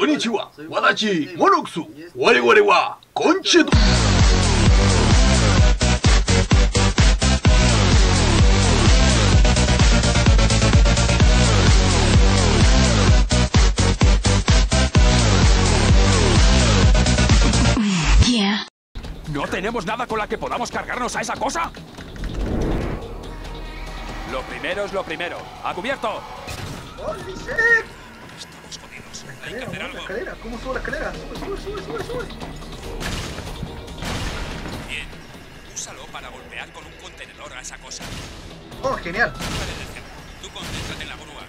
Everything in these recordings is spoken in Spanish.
こんにちは。私、モノクス。我々は、昆虫と。 Yeah. ¿No tenemos nada con la que podamos cargarnos a esa cosa? Lo primero es lo primero. ¡A cubierto! ¡Holy shit! Estamos jodidos. La Hay que hacer la algo. escalera. ¿Cómo subo la escalera? Sube, sube, sube, sube, sube. Bien. Úsalo para golpear con un contenedor a esa cosa. Oh, genial. Tú concéntrate en la grúa.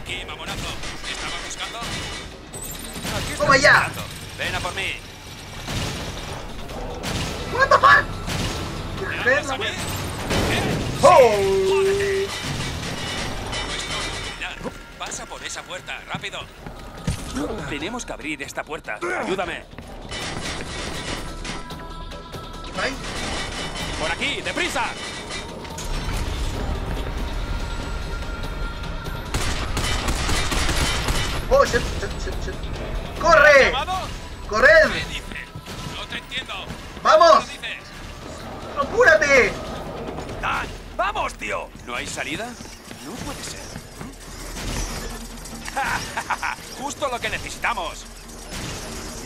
Aquí, mamonazo. ¿Me estaba buscando? Aquí ¡Toma ya! Ven a por mí. What the fuck? ¿Qué ¿Me. ¡Oh! ¡Jódete! Pasa por esa puerta, rápido. Tenemos que abrir esta puerta. Ayúdame. Ay, Por aquí, deprisa. Oh, shit, shit. ¡Corre! ¡Corred! No te entiendo. ¡Vamos! ¡Apúrate! Dan, ¡Vamos, tío! ¿No hay salida? No puede ser. Justo lo que necesitamos.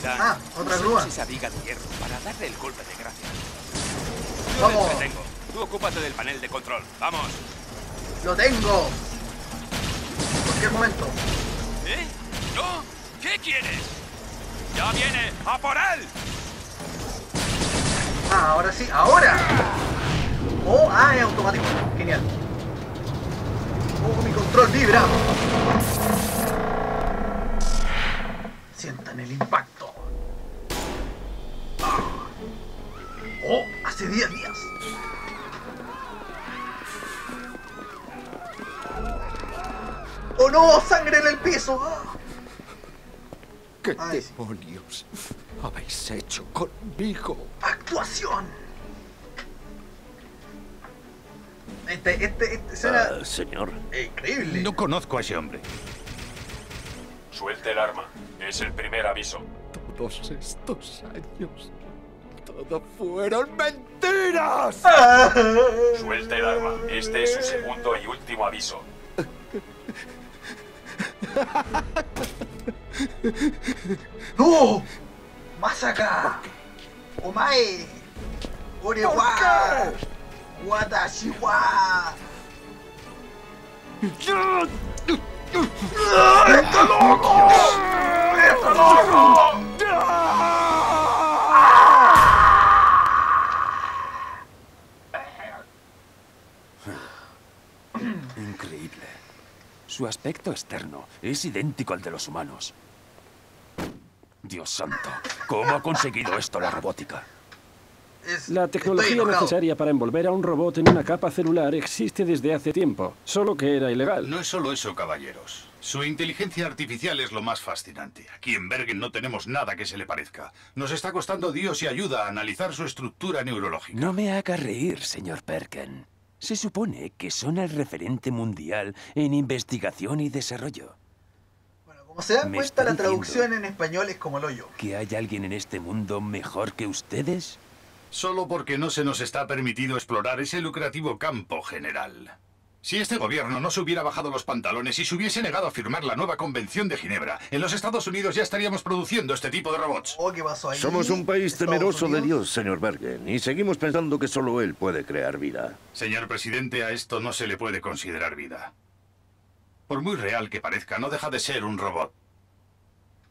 Dan, Ah, otra grúa. esa viga de hierro para darle el golpe de gracia. Yo Vamos. entretengo. Tú ocúpate del panel de control. Vamos. ¡Lo tengo! En cualquier momento. ¿Eh? ¿No? ¿Qué quieres? ¡Ya viene! ¡A por él! Ah, ahora sí, ahora. Oh, ah, es automático. Genial. Oh, mi control vibra. El impacto. Ah. Oh, hace 10 días. Oh no, sangre en el piso. ¿Qué Ay, sí. demonios habéis hecho conmigo? Actuación. Este, este, este escena Ah, señor. increíble. No conozco a ese hombre. Suelte el arma. Es el primer aviso. Todos estos años, todo fueron mentiras. Suelte el arma. Este es su segundo y último aviso. ¡No! ¡Masaka! ¡Omae! ¡Orewa! ¡Watashi wa! Increíble. Su aspecto externo es idéntico al de los humanos. Dios santo, ¿cómo ha conseguido esto la robótica? Es- La tecnología necesaria para envolver a un robot en una capa celular existe desde hace tiempo, solo que era ilegal. No es solo eso, caballeros. Su inteligencia artificial es lo más fascinante. Aquí en Bergen no tenemos nada que se le parezca. Nos está costando Dios y ayuda a analizar su estructura neurológica. No me haga reír, señor Perken. Se supone que son el referente mundial en investigación y desarrollo. Bueno, como se dan Me cuenta, la traducción en español es como el hoyo. ¿Que hay alguien en este mundo mejor que ustedes? Solo porque no se nos está permitido explorar ese lucrativo campo general. Si este gobierno no se hubiera bajado los pantalones y se hubiese negado a firmar la nueva Convención de Ginebra, en los Estados Unidos ya estaríamos produciendo este tipo de robots. Oh, ¿qué pasó ahí? Somos un país temeroso de. Dios, señor Bergen, y seguimos pensando que solo Él puede crear vida. Señor presidente, a esto no se le puede considerar vida. Por muy real que parezca, no deja de ser un robot.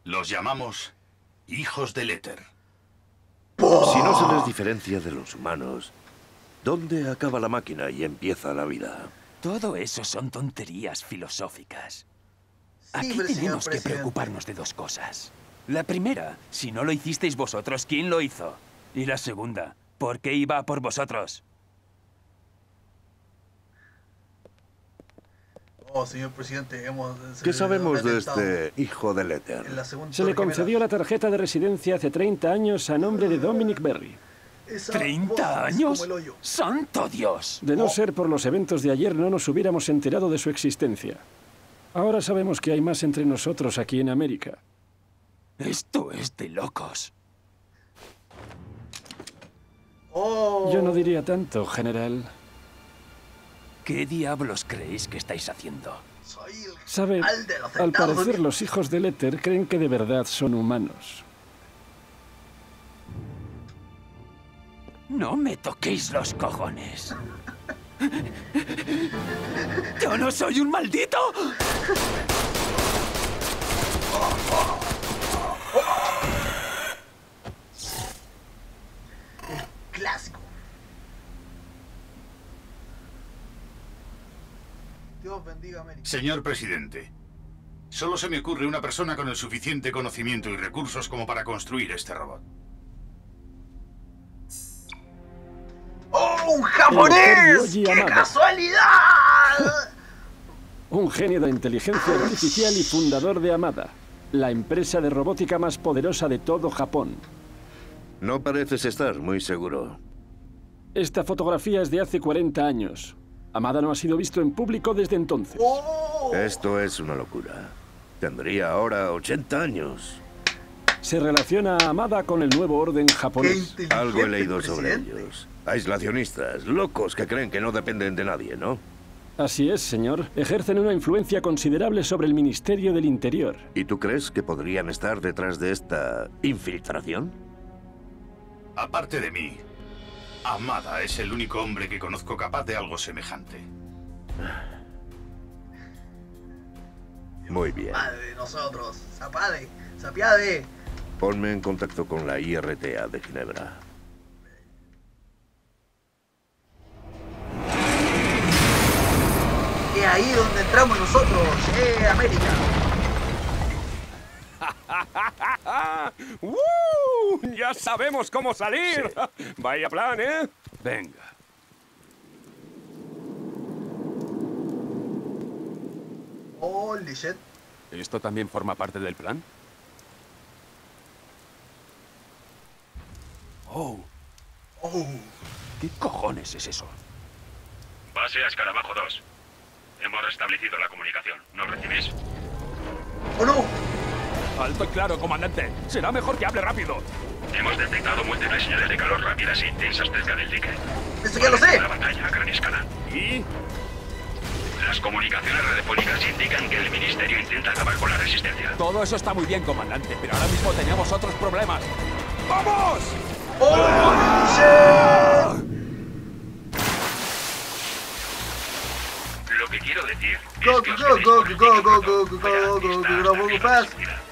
Los llamamos hijos del éter. Si no se les diferencia de los humanos, ¿dónde acaba la máquina y empieza la vida? Todo eso son tonterías filosóficas. Sí, Aquí tenemos que preocuparnos de dos cosas. La primera, si no lo hicisteis vosotros, ¿quién lo hizo? Y la segunda, ¿por qué iba por vosotros? Oh, señor presidente, hemos... ¿Qué se- sabemos de este hijo del éter? en la segunda Se le concedió la tarjeta de residencia hace 30 años a nombre de Dominic Berry. Esa voz ¿30 es años? ¡Santo Dios! De no Oh. ser por los eventos de ayer, no nos hubiéramos enterado de su existencia. Ahora sabemos que hay más entre nosotros aquí en América. Esto es de locos. Oh. Yo no diría tanto, general. ¿Qué diablos creéis que estáis haciendo? Soy el Sabe, al parecer los hijos del éter creen que de verdad son humanos. No me toquéis los cojones. ¿Yo no soy un maldito? Clásico. Dios bendiga a América. Señor presidente, solo se me ocurre una persona con el suficiente conocimiento y recursos como para construir este robot. ¡Oh, un japonés! ¡Qué Yamada. casualidad! Un genio de inteligencia artificial y fundador de Amada, la empresa de robótica más poderosa de todo Japón. No pareces estar muy seguro. Esta fotografía es de hace 40 años. Amada no ha sido visto en público desde entonces. Esto es una locura. Tendría ahora 80 años. Se relaciona a Amada con el nuevo orden ¡Qué japonés. Algo he leído sobre presidente! ellos. Aislacionistas, locos que creen que no dependen de nadie, ¿no? Así es, señor. Ejercen una influencia considerable sobre el Ministerio del Interior. ¿Y tú crees que podrían estar detrás de esta infiltración? Aparte de mí, Amada es el único hombre que conozco capaz de algo semejante. Muy bien. Padre de nosotros, Zapade, Zapiade. Ponme en contacto con la IRTA de Ginebra. Es ahí donde entramos nosotros, ¡eh, América! ¡Uh! ¡Ya sabemos cómo salir! Vaya plan, ¿eh? Venga. Holy shit. ¿Esto también forma parte del plan? Oh, Oh, ¿qué cojones es eso? Base a Escarabajo 2. Hemos restablecido la comunicación. ¿Nos recibís? ¡Oh no! Alto y claro, comandante. Será mejor que hable rápido. Hemos detectado múltiples señales de calor rápidas e intensas cerca del dique. ¡Eso ya lo sé! La batalla a gran escala. ¿Y? Las comunicaciones radiofónicas indican que el Ministerio intenta acabar con la resistencia. Todo eso está muy bien, comandante, pero ahora mismo tenemos otros problemas. ¡Vamos! ¡Holy shit! Lo que quiero decir Go, que go, go, go, go, go, go, go, go,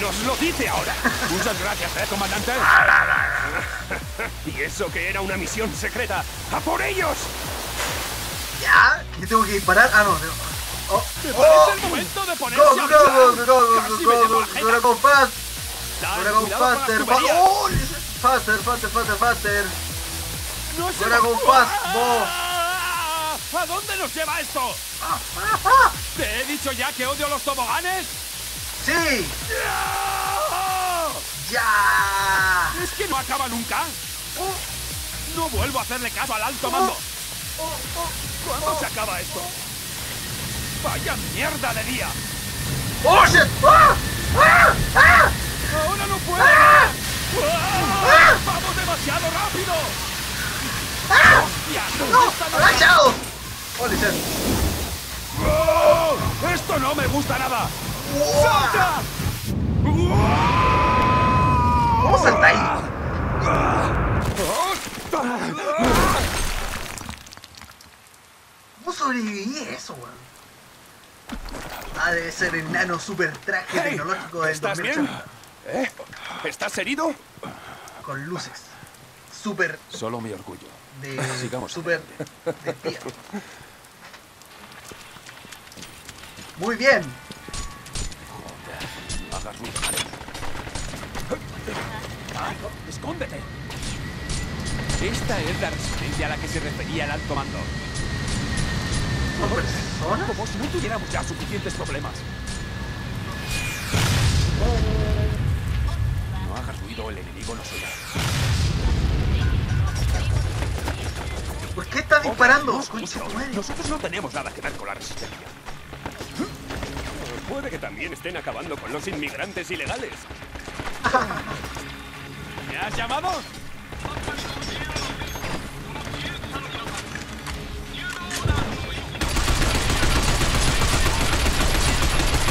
nos lo dice ahora. Muchas gracias, ¿eh, comandante? y eso que era una misión secreta. ¡A por ellos! ¿Ya? ¿Qué tengo que disparar? Ah, no, no. Oh, ¡Me oh. el momento de ponerse go fast! Dale, Gotta go cuidado con faster! ¡Oh! Faster, faster, faster, faster! ¡No se go fast. ¿A dónde nos lleva esto? ¡Ah, ah, ah! ¿Te he dicho ya que odio los toboganes? ¡Sí! ¡Ah! ¡Ya! ¿Es que no acaba nunca? No vuelvo a hacerle caso al alto mando. ¿Cuándo se acaba esto? ¡Vaya mierda de día! ¡Oh, shit! ¡Ah! ¡Ah! ¡Ah! ¡Ahora no puedo! ¡Ah! ¡Vamos demasiado rápido! ¡Hostia! ¿dónde ¡No! están los- ¡Agachados! ¡Holy shit! ¡Oh! ¡Esto no me gusta nada! ¡Salta! ¿Cómo salta ahí? ¿Cómo sobreviví eso, weón? Ah, debe ser el nano super traje Hey, tecnológico del ¿Estás bien? 2080 ¿Eh? ¿Estás herido? con luces. Super Solo mi orgullo. de. Sigamos super de espía. Muy bien. ¡Escóndete! Esta es la resistencia a la que se refería el alto mando. ¿Son personas? Como si no tuviéramos ya suficientes problemas. No hagas ruido, el enemigo nos oirá. ¿Por qué está disparando? Nosotros no tenemos nada que ver con la resistencia. Puede que también estén acabando con los inmigrantes ilegales. ¿Me has llamado?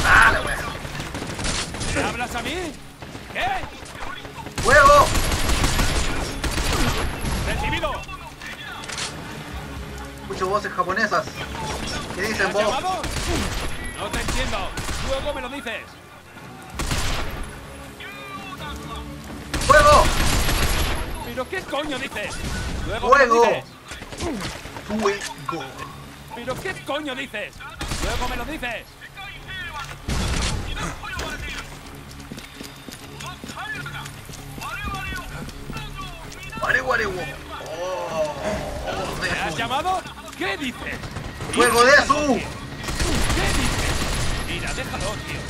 Dale, weón. ¿Me hablas a mí? ¿Qué? ¡Fuego! ¡Recibido! Escucho voces japonesas. ¿Qué ¿Me dicen vos? llamado? No te entiendo. Luego me lo dices. ¡Fuego! ¿Pero qué coño dices? Luego me ¡Fuego! lo dices. ¡Fuego! ¿Pero qué coño dices? Luego me lo dices. ¡Oh! ¡Oh, ¿Me has llamado? ¿Qué dices? ¡Fuego de Desu! ¿Qué dices? Mira, déjalo, tío.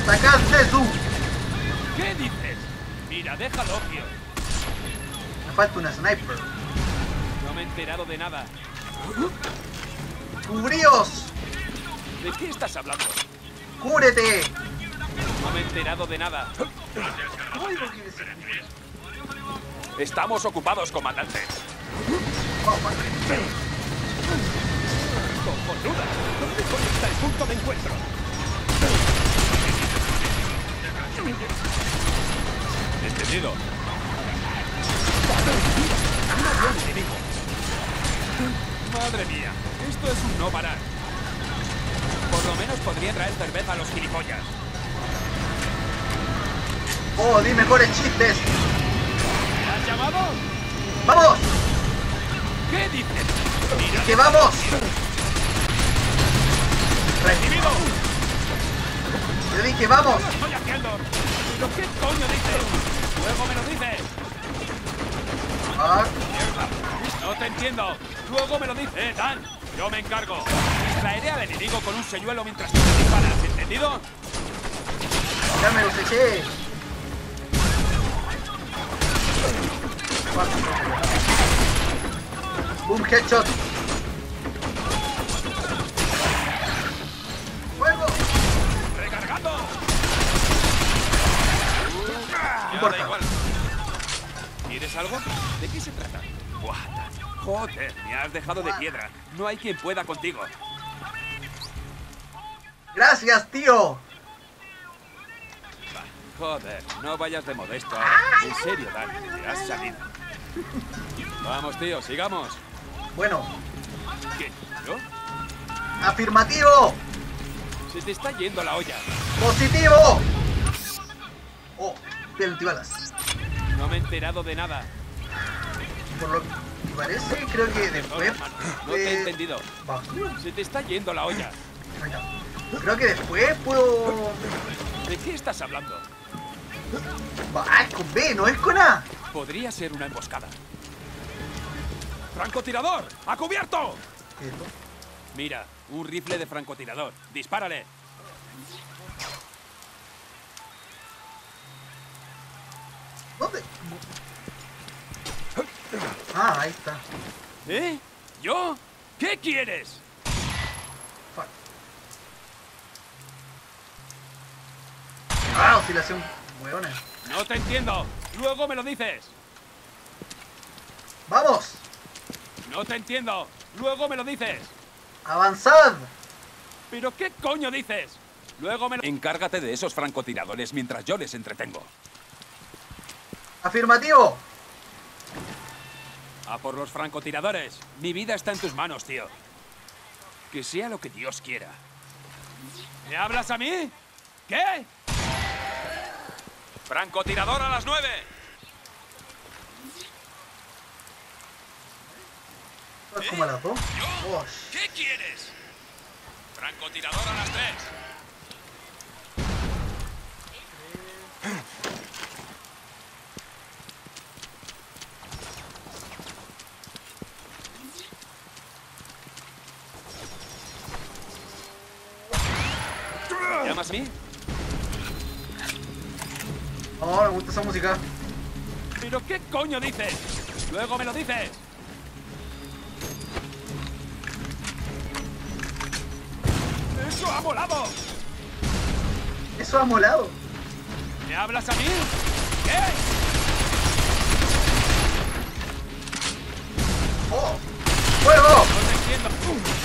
¡Atacad Desu! ¿Qué dices? Mira, déjalo, tío. Me falta una sniper. No me he enterado de nada. ¡Cubríos! ¿De qué estás hablando? ¡Cúbrete! No me he enterado de nada. Estamos ocupados, comandante. Cojonuda. ¿Dónde coño está el punto de encuentro? Entendido. Madre mía, esto es un no parar. Por lo menos podría traer cerveza a los gilipollas. ¡Oh, di mejores chistes! ¿Me has llamado? ¡Vamos! ¿Qué dices? Mira, ¡Que vamos! recibido. Te dije, vamos. ¿Pero qué coño dices? Luego me lo dices. Ah, No te entiendo. Luego me lo dices. Eh, Dan, yo me encargo. Distraeré al enemigo con un señuelo mientras tú me disparas, ¿entendido? ya me los eché. Boom headshot. Importa. igual. ¿Quieres algo? ¿De qué se trata? Joder, me has dejado de piedra. No hay quien pueda contigo. Gracias, tío. Joder, no vayas de modesto. En serio, Dan, te has salido. Vamos, tío, sigamos. Bueno, ¿Qué? ¿Yo? afirmativo. Se te está yendo la olla. Positivo. Oh, antibalas. No me he enterado de nada. Por lo que parece, creo que después. no te he entendido. Se te está yendo la olla. Creo que después puedo. ¿De qué estás hablando? Ah, es con B, no es con A. Podría ser una emboscada. ¡Francotirador! ¡A cubierto! Mira, un rifle de francotirador. ¡Dispárale! ¿Dónde? Ah, ahí está. ¿Eh? ¿Yo? ¿Qué quieres? Fuck. Ah, oscilación. Hueones. No te entiendo. Luego me lo dices. ¡Vamos! No te entiendo. Luego me lo dices. ¡Avanzad! ¿Pero qué coño dices? Luego me lo... Encárgate de esos francotiradores mientras yo les entretengo. Afirmativo. A por los francotiradores. Mi vida está en tus manos, tío. Que sea lo que Dios quiera. ¿Me hablas a mí? ¿Qué? Francotirador a las nueve. Oh, ¿Qué quieres? Francotirador a las tres. Coño dices? Luego me lo dices. ¡Eso ha molado! Eso ha molado. ¿Me hablas a mí? ¿Qué? ¡Oh! ¡Fuego! No te entiendo.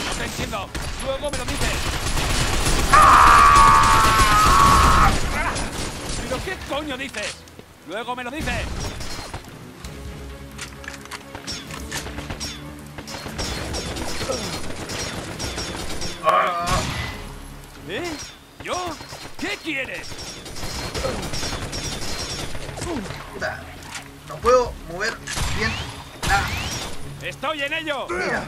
No te entiendo. Luego me lo dices. ¿Pero qué coño dices? Luego me lo dices. Quieres? Puta. No puedo mover bien nada. ¡Estoy en ello! Mira.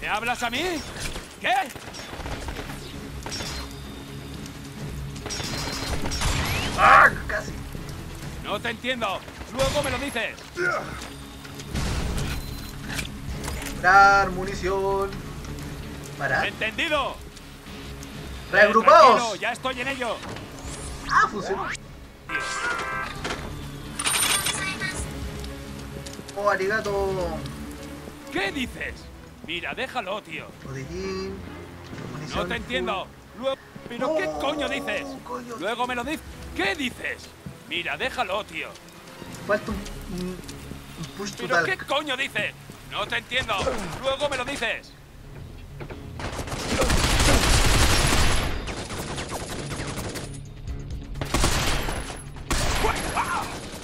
¿Me hablas a mí? ¿Qué? ¡Ah! Casi. No te entiendo. Luego me lo dices. Dar munición. Para. ¿Entendido? Reagrupaos. Ya estoy en ello. Ah, funcionó. Oh, arigato. ¿Qué dices? Mira, déjalo, tío. No te entiendo. Luego... ¿Pero qué Oh, coño dices? coño. Luego me lo dices. ¿Qué dices? Mira, déjalo, tío. full. Falta un, un, un push to ¿Pero qué coño dices? No te entiendo. Luego me lo dices.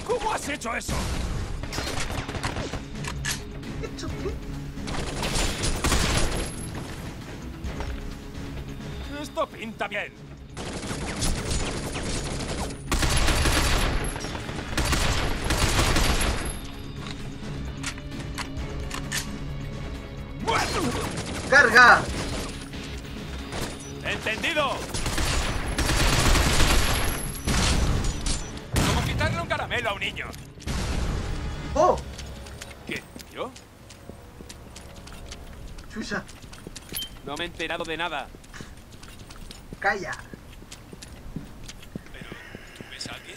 ¿Cómo has hecho eso? ¿Hecho qué? Esto pinta bien. ¡Carga! ¿Entendido? Como a un niño. ¡Oh! ¿Qué? ¿Yo? Chucha. No me he enterado de nada. Calla. ¿Ves a alguien?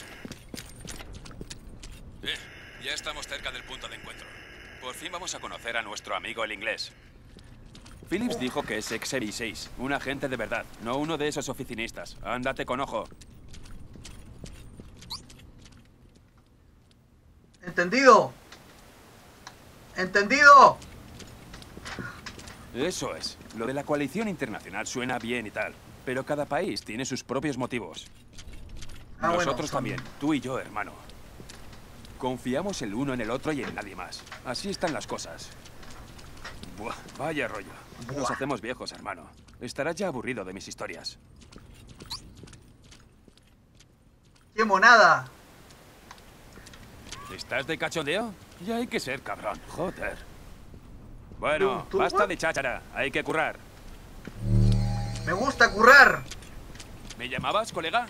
Eh, ya estamos cerca del punto de encuentro. Por fin vamos a conocer a nuestro amigo el inglés. Phillips dijo que es ex 6 un agente de verdad, no uno de esos oficinistas. Ándate con ojo. ¿Entendido? ¿Entendido? Eso es. Lo de la coalición internacional suena bien y tal, pero cada país tiene sus propios motivos. Ah, Nosotros también, tú y yo, hermano. Confiamos el uno en el otro y en nadie más. Así están las cosas. Buah, vaya rollo. Nos hacemos viejos, hermano. Estarás ya aburrido de mis historias. ¡Qué monada! ¿Estás de cachondeo? Ya hay que ser cabrón, joder. Bueno, ¿Tú- tú, basta de cháchara, hay que currar. Me gusta currar. ¿Me llamabas, colega?